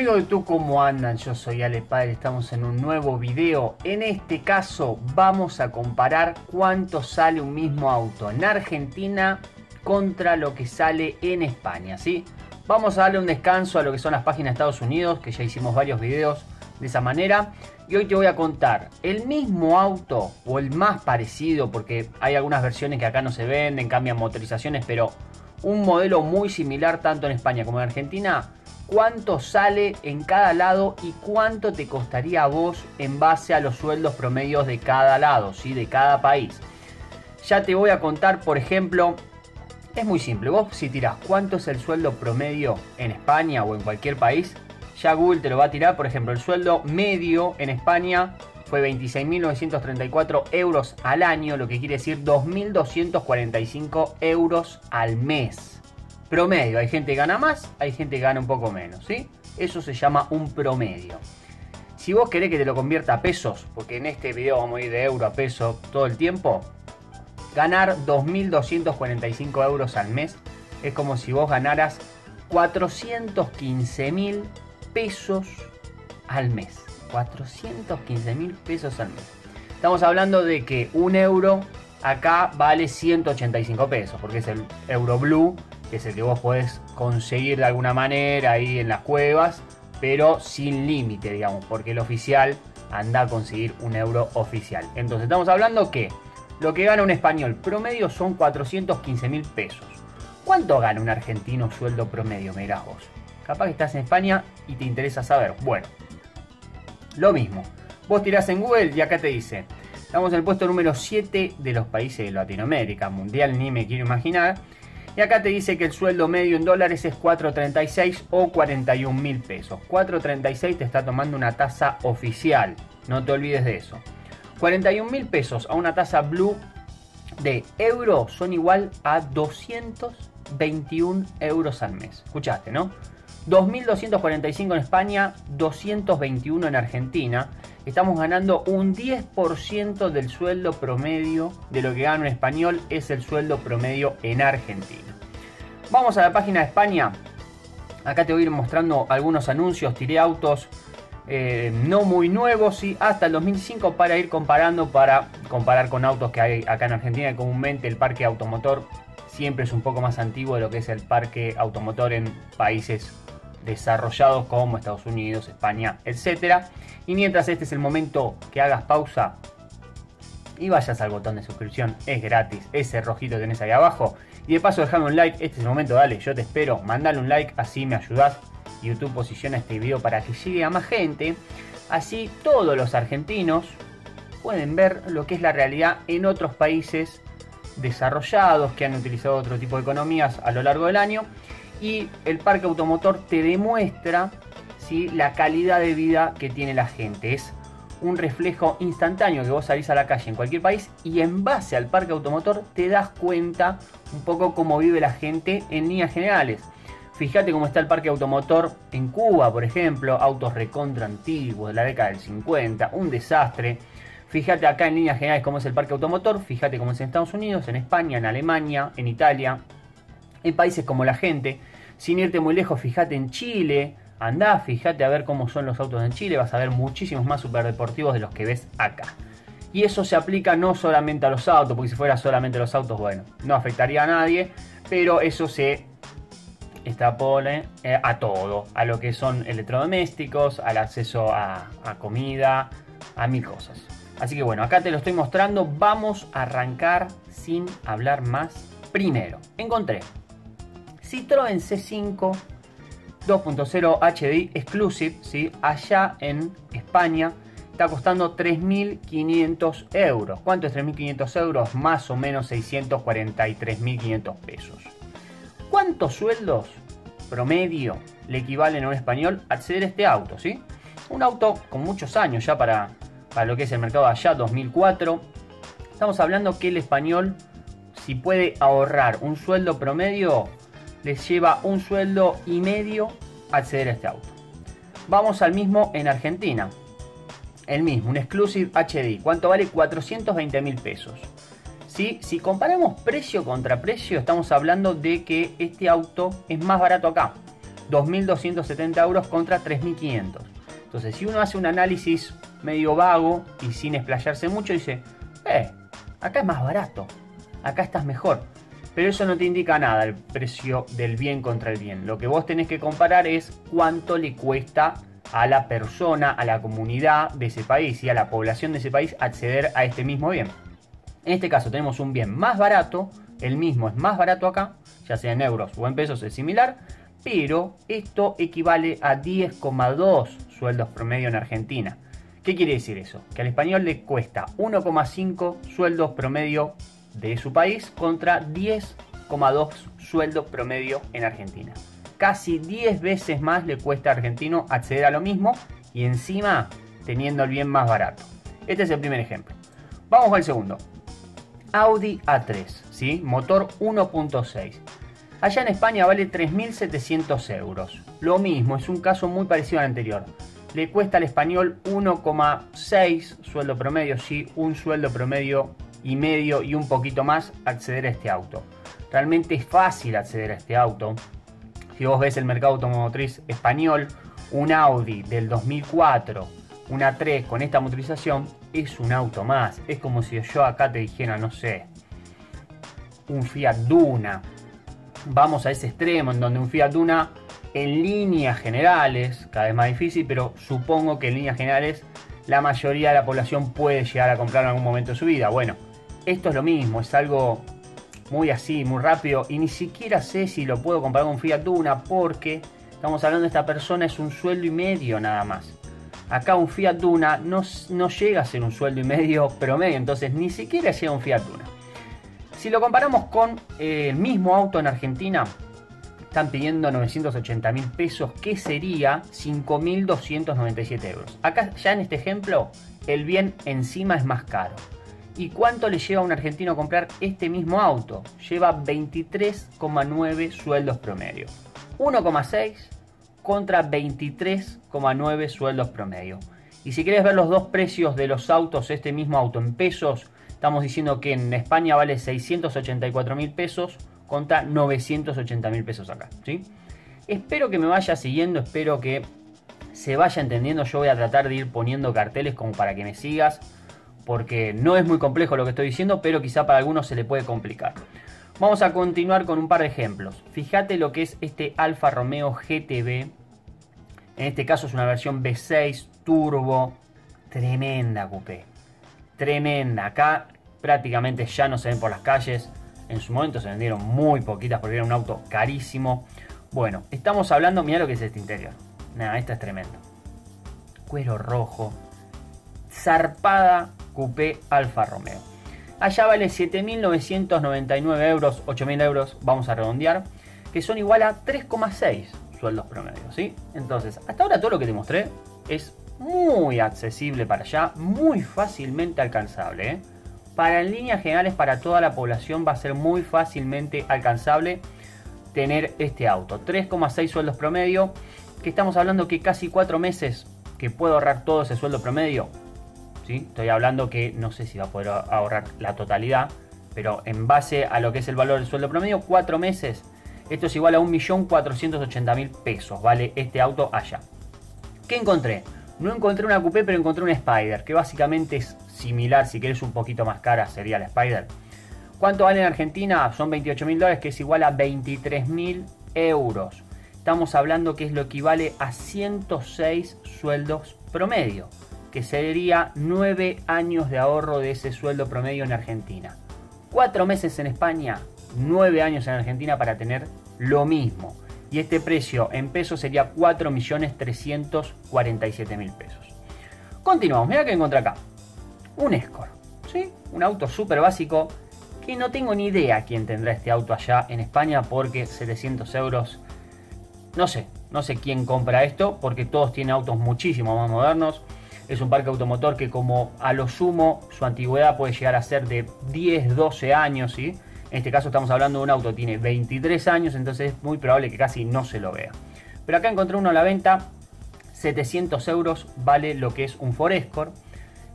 amigos de YouTube, ¿cómo andan? Yo soy Ale Padre, estamos en un nuevo video. En este caso vamos a comparar cuánto sale un mismo auto en Argentina contra lo que sale en España, ¿sí? Vamos a darle un descanso a lo que son las páginas de Estados Unidos, que ya hicimos varios videos de esa manera. Y hoy te voy a contar el mismo auto o el más parecido, porque hay algunas versiones que acá no se venden, cambian motorizaciones, pero un modelo muy similar tanto en España como en Argentina cuánto sale en cada lado y cuánto te costaría a vos en base a los sueldos promedios de cada lado, ¿sí? de cada país. Ya te voy a contar, por ejemplo, es muy simple, vos si tirás cuánto es el sueldo promedio en España o en cualquier país, ya Google te lo va a tirar, por ejemplo, el sueldo medio en España fue 26.934 euros al año, lo que quiere decir 2.245 euros al mes promedio. Hay gente que gana más, hay gente que gana un poco menos, ¿sí? Eso se llama un promedio. Si vos querés que te lo convierta a pesos, porque en este video vamos a ir de euro a peso todo el tiempo, ganar 2.245 euros al mes es como si vos ganaras 415 mil pesos al mes. 415 mil pesos al mes. Estamos hablando de que un euro acá vale 185 pesos, porque es el euro blue que es el que vos podés conseguir de alguna manera ahí en las cuevas, pero sin límite, digamos, porque el oficial anda a conseguir un euro oficial. Entonces estamos hablando que lo que gana un español promedio son 415 mil pesos. ¿Cuánto gana un argentino sueldo promedio? Me vos. Capaz que estás en España y te interesa saber. Bueno, lo mismo. Vos tirás en Google y acá te dice, estamos en el puesto número 7 de los países de Latinoamérica, mundial ni me quiero imaginar. Y acá te dice que el sueldo medio en dólares es 4.36 o 41 mil pesos. 4.36 te está tomando una tasa oficial, no te olvides de eso. 41 mil pesos a una tasa blue de euro son igual a 221 euros al mes. Escuchaste, ¿no? 2.245 en España, 221 en Argentina. Estamos ganando un 10% del sueldo promedio de lo que gana un español es el sueldo promedio en Argentina. Vamos a la página de España. Acá te voy a ir mostrando algunos anuncios. Tiré autos eh, no muy nuevos, y hasta el 2005 para ir comparando, para comparar con autos que hay acá en Argentina. Comúnmente el parque automotor siempre es un poco más antiguo de lo que es el parque automotor en países desarrollados como Estados Unidos, España, etc. Y mientras este es el momento que hagas pausa y vayas al botón de suscripción, es gratis, ese rojito que tenés ahí abajo. Y de paso dejame un like, este es el momento, dale, yo te espero, mandale un like, así me ayudás. YouTube posiciona este video para que llegue a más gente. Así todos los argentinos pueden ver lo que es la realidad en otros países desarrollados que han utilizado otro tipo de economías a lo largo del año y el parque automotor te demuestra ¿sí? la calidad de vida que tiene la gente. Es un reflejo instantáneo que vos salís a la calle en cualquier país y en base al parque automotor te das cuenta un poco cómo vive la gente en líneas generales. Fíjate cómo está el parque automotor en Cuba, por ejemplo, autos recontra antiguos de la década del 50, un desastre. Fíjate acá en líneas generales cómo es el parque automotor, fíjate cómo es en Estados Unidos, en España, en Alemania, en Italia, en países como la gente. Sin irte muy lejos, fíjate en Chile, andá, fíjate a ver cómo son los autos en Chile, vas a ver muchísimos más superdeportivos de los que ves acá. Y eso se aplica no solamente a los autos, porque si fuera solamente los autos, bueno, no afectaría a nadie, pero eso se extrapola eh, a todo, a lo que son electrodomésticos, al acceso a, a comida, a mil cosas. Así que bueno, acá te lo estoy mostrando, vamos a arrancar sin hablar más. Primero, encontré Citroën C5 2.0 HDI Exclusive, ¿sí? allá en España está costando 3.500 euros. ¿Cuánto es 3.500 euros? Más o menos 643.500 pesos. ¿Cuántos sueldos promedio le equivalen a un español acceder a este auto? ¿sí? Un auto con muchos años ya para, para lo que es el mercado allá, 2004. Estamos hablando que el español, si puede ahorrar un sueldo promedio, les lleva un sueldo y medio acceder a este auto. Vamos al mismo en Argentina. El mismo, un Exclusive HD. ¿Cuánto vale? 420 mil pesos. ¿Sí? Si comparamos precio contra precio, estamos hablando de que este auto es más barato acá. 2.270 euros contra 3.500. Entonces, si uno hace un análisis medio vago y sin explayarse mucho, dice, eh, acá es más barato, acá estás mejor. Pero eso no te indica nada el precio del bien contra el bien. Lo que vos tenés que comparar es cuánto le cuesta a la persona, a la comunidad de ese país y a la población de ese país acceder a este mismo bien. En este caso tenemos un bien más barato, el mismo es más barato acá, ya sea en euros o en pesos es similar, pero esto equivale a 10,2 sueldos promedio en Argentina. ¿Qué quiere decir eso? Que al español le cuesta 1,5 sueldos promedio de su país contra 10,2 sueldos promedio en Argentina. Casi 10 veces más le cuesta a argentino acceder a lo mismo y encima teniendo el bien más barato. Este es el primer ejemplo. Vamos al segundo. Audi A3, ¿sí? motor 1.6. Allá en España vale 3.700 euros. Lo mismo, es un caso muy parecido al anterior. Le cuesta al español 1,6 sueldo promedio, sí, un sueldo promedio y medio y un poquito más acceder a este auto. Realmente es fácil acceder a este auto. Si vos ves el mercado automotriz español, un Audi del 2004, una 3 con esta motorización, es un auto más. Es como si yo acá te dijera, no sé, un Fiat Duna. Vamos a ese extremo en donde un Fiat Duna en líneas generales, cada vez más difícil, pero supongo que en líneas generales la mayoría de la población puede llegar a comprar en algún momento de su vida. Bueno, esto es lo mismo, es algo muy así, muy rápido y ni siquiera sé si lo puedo comprar con Fiat Duna porque estamos hablando de esta persona es un sueldo y medio nada más. Acá un Fiat Duna no, no llega a ser un sueldo y medio promedio, entonces ni siquiera llega un Fiat Duna. Si lo comparamos con eh, el mismo auto en Argentina, están pidiendo 980 mil pesos, que sería 5.297 euros. Acá ya en este ejemplo, el bien encima es más caro. ¿Y cuánto le lleva a un argentino comprar este mismo auto? Lleva 23,9 sueldos promedio. 1,6 contra 23,9 sueldos promedio. Y si quieres ver los dos precios de los autos, este mismo auto en pesos, estamos diciendo que en España vale 684 mil pesos contra 980 mil pesos acá. ¿sí? Espero que me vaya siguiendo, espero que se vaya entendiendo. Yo voy a tratar de ir poniendo carteles como para que me sigas porque no es muy complejo lo que estoy diciendo, pero quizá para algunos se le puede complicar. Vamos a continuar con un par de ejemplos. Fíjate lo que es este Alfa Romeo GTB. En este caso es una versión V6 turbo. Tremenda coupé. Tremenda. Acá prácticamente ya no se ven por las calles. En su momento se vendieron muy poquitas porque era un auto carísimo. Bueno, estamos hablando, mira lo que es este interior. Nada, esta es tremendo. Cuero rojo. Zarpada Coupé Alfa Romeo. Allá vale 7.999 euros, 8.000 euros, vamos a redondear, que son igual a 3,6 sueldos promedios, ¿sí? Entonces, hasta ahora todo lo que te mostré es muy accesible para allá, muy fácilmente alcanzable, ¿eh? Para en líneas generales, para toda la población va a ser muy fácilmente alcanzable tener este auto. 3,6 sueldos promedio, que estamos hablando que casi 4 meses que puedo ahorrar todo ese sueldo promedio, Estoy hablando que no sé si va a poder ahorrar la totalidad, pero en base a lo que es el valor del sueldo promedio, cuatro meses, esto es igual a 1.480.000 pesos, vale este auto allá. ¿Qué encontré? No encontré una coupé, pero encontré una Spider, que básicamente es similar, si quieres un poquito más cara, sería la Spider. ¿Cuánto vale en Argentina? Son 28 mil dólares, que es igual a 23 mil euros. Estamos hablando que es lo equivale a 106 sueldos promedio que sería 9 años de ahorro de ese sueldo promedio en Argentina. 4 meses en España, 9 años en Argentina para tener lo mismo. Y este precio en pesos sería 4.347.000 pesos. Continuamos, mira que encontré acá. Un Escort, ¿sí? Un auto súper básico que no tengo ni idea quién tendrá este auto allá en España porque 700 euros, no sé, no sé quién compra esto porque todos tienen autos muchísimo más modernos es un parque automotor que como a lo sumo su antigüedad puede llegar a ser de 10, 12 años, ¿sí? En este caso estamos hablando de un auto que tiene 23 años, entonces es muy probable que casi no se lo vea. Pero acá encontré uno a la venta, 700 euros vale lo que es un Forescore,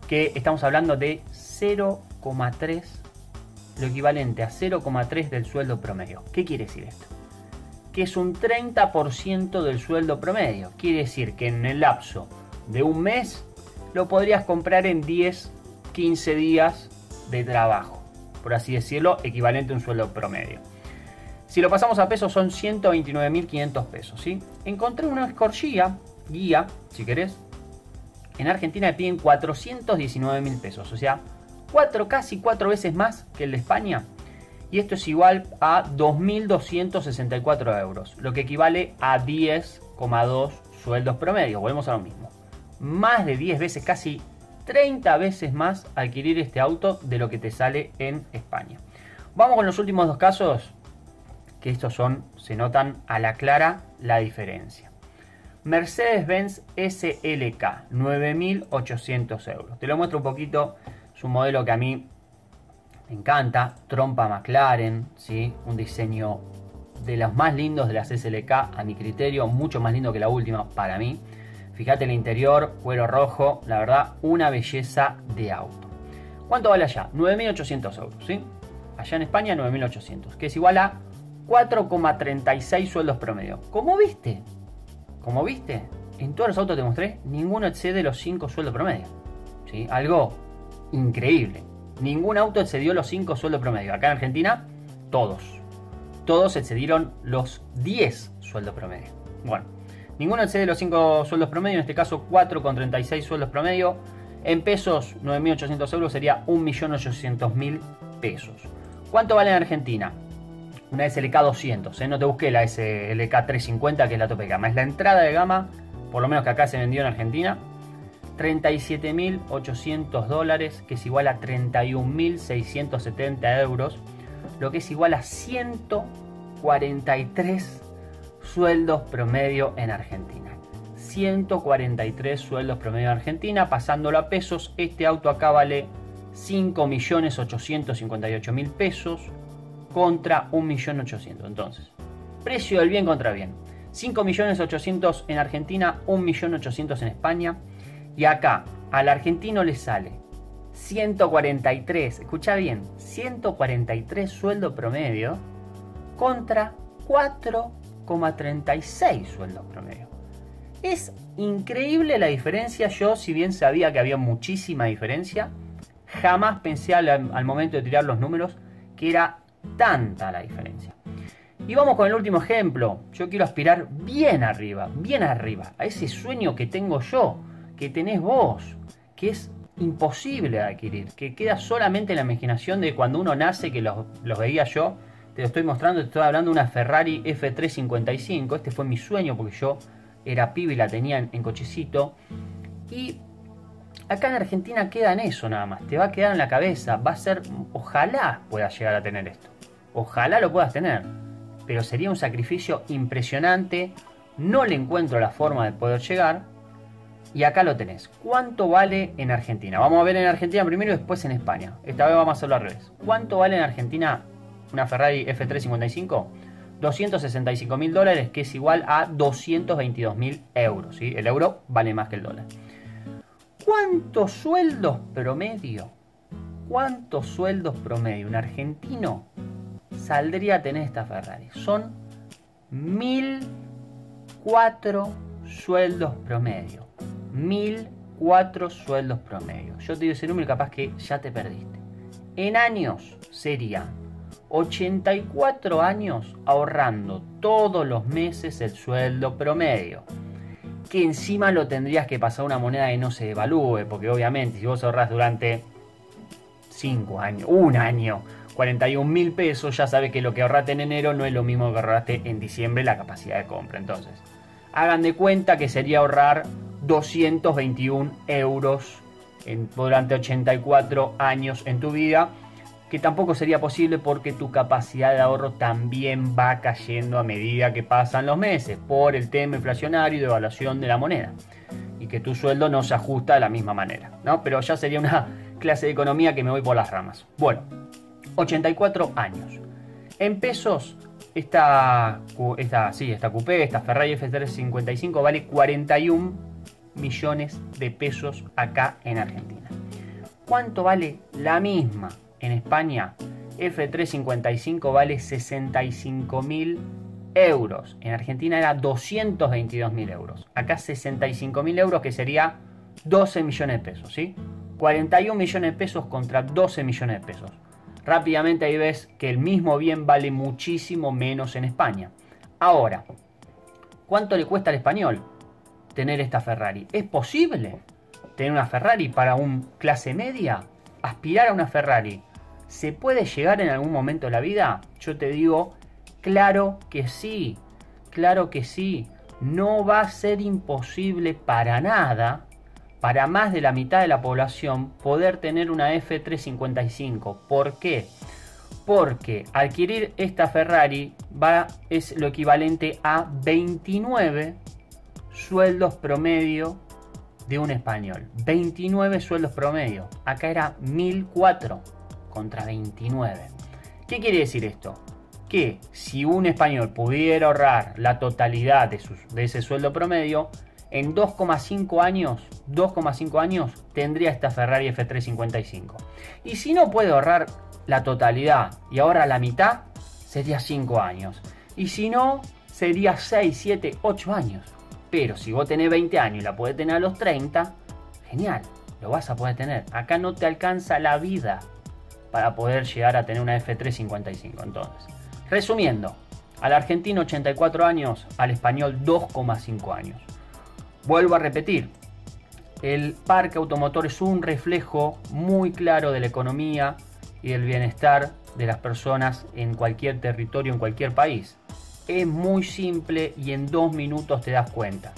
que estamos hablando de 0,3, lo equivalente a 0,3 del sueldo promedio. ¿Qué quiere decir esto? que es un 30% del sueldo promedio. Quiere decir que en el lapso de un mes lo podrías comprar en 10, 15 días de trabajo, por así decirlo, equivalente a un sueldo promedio. Si lo pasamos a pesos son 129.500 pesos. ¿sí? Encontré una escorchilla, guía, si querés. En Argentina le piden 419.000 pesos, o sea, cuatro, casi cuatro veces más que el de España. Y esto es igual a 2.264 euros, lo que equivale a 10,2 sueldos promedio. Volvemos a lo mismo. Más de 10 veces, casi 30 veces más adquirir este auto de lo que te sale en España. Vamos con los últimos dos casos, que estos son, se notan a la clara la diferencia. Mercedes-Benz SLK, 9.800 euros. Te lo muestro un poquito, es un modelo que a mí me encanta, trompa McLaren, ¿sí? un diseño de los más lindos de las SLK a mi criterio, mucho más lindo que la última para mí. Fíjate el interior, cuero rojo, la verdad, una belleza de auto. ¿Cuánto vale allá? 9.800 euros, ¿sí? Allá en España 9.800, que es igual a 4,36 sueldos promedio. ¿Cómo viste? Como viste, en todos los autos que te mostré, ninguno excede los 5 sueldos promedio. ¿Sí? Algo increíble. Ningún auto excedió los 5 sueldos promedio. Acá en Argentina, todos. Todos excedieron los 10 sueldos promedio. Bueno, ninguno excede los 5 sueldos promedio, en este caso 4,36 sueldos promedio. En pesos, 9.800 euros sería 1.800.000 pesos. ¿Cuánto vale en Argentina? Una SLK 200, ¿eh? no te busqué la SLK 350 que es la tope de gama, es la entrada de gama, por lo menos que acá se vendió en Argentina, 37.800 dólares, que es igual a 31.670 euros, lo que es igual a 143 sueldos promedio en Argentina. 143 sueldos promedio en Argentina, pasándolo a pesos, este auto acá vale 5.858.000 pesos contra 1.800.000. Entonces, precio del bien contra bien. 5.800.000 en Argentina, 1.800.000 en España. Y acá al argentino le sale 143, escucha bien, 143 sueldo promedio contra 4,36 sueldos promedio. Es increíble la diferencia. Yo, si bien sabía que había muchísima diferencia, jamás pensé al, momento de tirar los números que era tanta la diferencia. Y vamos con el último ejemplo. Yo quiero aspirar bien arriba, bien arriba, a ese sueño que tengo yo que tenés vos, que es imposible adquirir, que queda solamente en la imaginación de cuando uno nace, que los, veía yo, te lo estoy mostrando, te estoy hablando de una Ferrari F355, este fue mi sueño porque yo era pibe y la tenía en, cochecito, y acá en Argentina queda en eso nada más, te va a quedar en la cabeza, va a ser, ojalá puedas llegar a tener esto, ojalá lo puedas tener, pero sería un sacrificio impresionante, no le encuentro la forma de poder llegar, y acá lo tenés. ¿Cuánto vale en Argentina? Vamos a ver en Argentina primero y después en España. Esta vez vamos a hacerlo al revés. ¿Cuánto vale en Argentina una Ferrari F355? 265 mil dólares, que es igual a 222 mil euros. ¿sí? El euro vale más que el dólar. ¿Cuántos sueldos promedio? ¿Cuántos sueldos promedio un argentino saldría a tener esta Ferrari? Son 1004 sueldos promedio. 1004 sueldos promedio. Yo te digo ese número capaz que ya te perdiste. En años sería 84 años ahorrando todos los meses el sueldo promedio. Que encima lo tendrías que pasar una moneda que no se devalúe, porque obviamente si vos ahorras durante 5 años, un año, 41 mil pesos, ya sabes que lo que ahorraste en enero no es lo mismo que ahorraste en diciembre la capacidad de compra. Entonces, hagan de cuenta que sería ahorrar 221 euros durante 84 años en tu vida, tampoco sería posible porque tu capacidad de ahorro también va cayendo a medida que pasan los meses por el tema inflacionario y de evaluación de la moneda y que tu sueldo no se ajusta de la misma manera, ¿no? Pero ya sería una clase de economía que me voy por las ramas. Bueno, 84 años. En pesos, esta, esta, sí, esta coupé, esta Ferrari F355 vale 41 millones de pesos acá en Argentina. ¿Cuánto vale la misma en España? F355 vale 65 mil euros. En Argentina era 222 mil euros. Acá 65 mil euros, que sería 12 millones de pesos, ¿sí? 41 millones de pesos contra 12 millones de pesos. Rápidamente ahí ves que el mismo bien vale muchísimo menos en España. Ahora, ¿cuánto le cuesta al español tener esta Ferrari? ¿Es posible tener una Ferrari para un clase media? ¿Aspirar a una Ferrari? ¿Se puede llegar en algún momento de la vida? Yo te digo, claro que sí, claro que sí. No va a ser imposible para nada para más de la mitad de la población poder tener una F355. ¿Por qué? Porque adquirir esta Ferrari va, es lo equivalente a 29 sueldos promedio de un español. 29 sueldos promedio. Acá era 1004 contra 29. ¿Qué quiere decir esto? Que si un español pudiera ahorrar la totalidad de, de ese sueldo promedio, en 2,5 años, 2,5 años tendría esta Ferrari F355. Y si no puede ahorrar la totalidad y ahorra la mitad, sería 5 años. Y si no, sería 6, 7, 8 años. Pero si vos tenés 20 años y la podés tener a los 30, genial, lo vas a poder tener. Acá no te alcanza la vida para poder llegar a tener una F355. Entonces, resumiendo, al argentino 84 años, al español 2,5 años. Vuelvo a repetir, el parque automotor es un reflejo muy claro de la economía y del bienestar de las personas en cualquier territorio, en cualquier país. Es muy simple y en dos minutos te das cuenta.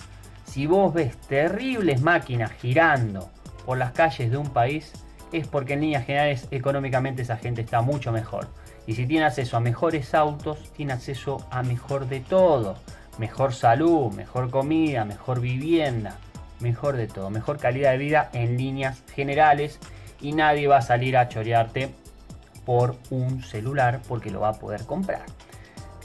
Si vos ves terribles máquinas girando por las calles de un país, es porque en líneas generales económicamente esa gente está mucho mejor. Y si tiene acceso a mejores autos, tiene acceso a mejor de todo mejor salud, mejor comida, mejor vivienda, mejor de todo, mejor calidad de vida en líneas generales y nadie va a salir a chorearte por un celular porque lo va a poder comprar.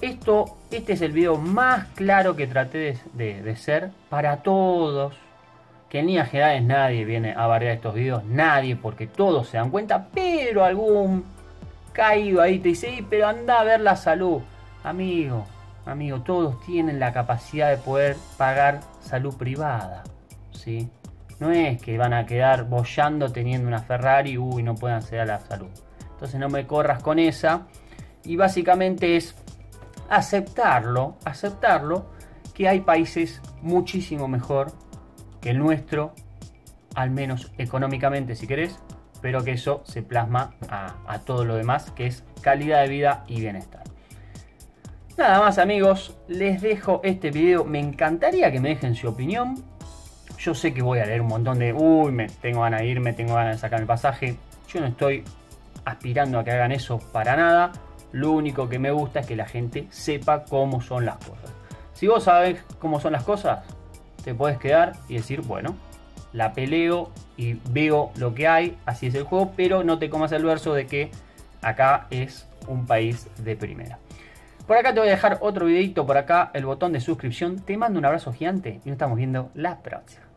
Esto, este es el video más claro que traté de, ser para todos. Que en líneas generales nadie viene a barrear estos videos, nadie, porque todos se dan cuenta, pero algún caído ahí te dice, pero anda a ver la salud. Amigo, amigo, todos tienen la capacidad de poder pagar salud privada, ¿sí? No es que van a quedar bollando teniendo una Ferrari y no puedan acceder a la salud. Entonces no me corras con esa. Y básicamente es aceptarlo, aceptarlo que hay países muchísimo mejor que el nuestro, al menos económicamente si querés, pero que eso se plasma a, todo lo demás, que es calidad de vida y bienestar. Nada más amigos, les dejo este video. Me encantaría que me dejen su opinión. Yo sé que voy a leer un montón de, uy, me tengo ganas de irme, tengo ganas de sacar el pasaje. Yo no estoy aspirando a que hagan eso para nada. Lo único que me gusta es que la gente sepa cómo son las cosas. Si vos sabes cómo son las cosas, te puedes quedar y decir, bueno, la peleo y veo lo que hay, así es el juego, pero no te comas el verso de que acá es un país de primera. Por acá te voy a dejar otro videito, por acá el botón de suscripción. Te mando un abrazo gigante y nos estamos viendo la próxima.